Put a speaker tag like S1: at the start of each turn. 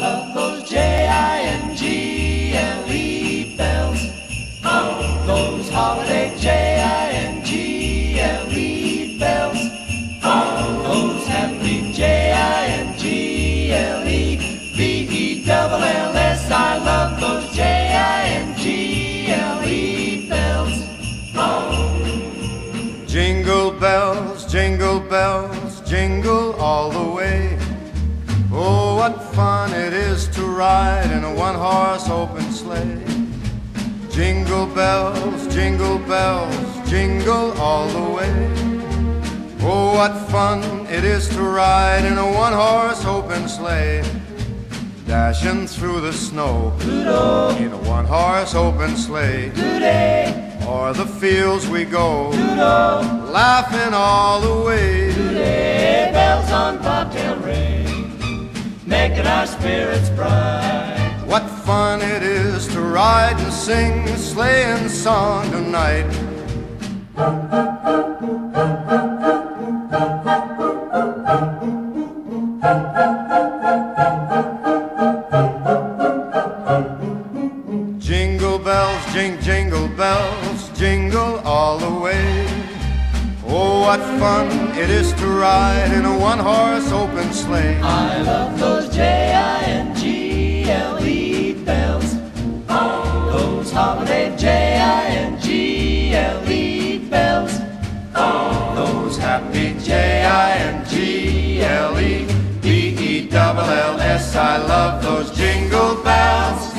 S1: love those J-I-N-G-L-E bells. Oh, those holiday J-I-N-G-L-E bells. Oh, those happy J I N G L E V E W L S. I love
S2: those J-I-N-G-L-E bells.
S1: Oh. Jingle bells, jingle bells, jingle all the way. What fun it is to ride in a one horse open sleigh. Jingle bells, jingle bells, jingle all the way. Oh, what fun it is to ride in a one horse open sleigh. Dashing through the snow Toodle, in a one horse open sleigh. today, O'er the fields we go, toodle, laughing all the way.
S2: Making our spirits bright.
S1: What fun it is to ride and sing a sleighing song tonight. Jingle bells, jing, jingle bells, jingle all the way. Oh, what fun it is to ride in a one horse open sleigh. I love those holiday J-I-N-G-L-E bells. Those happy J I N G L E B E double L S. I love those jingle bells.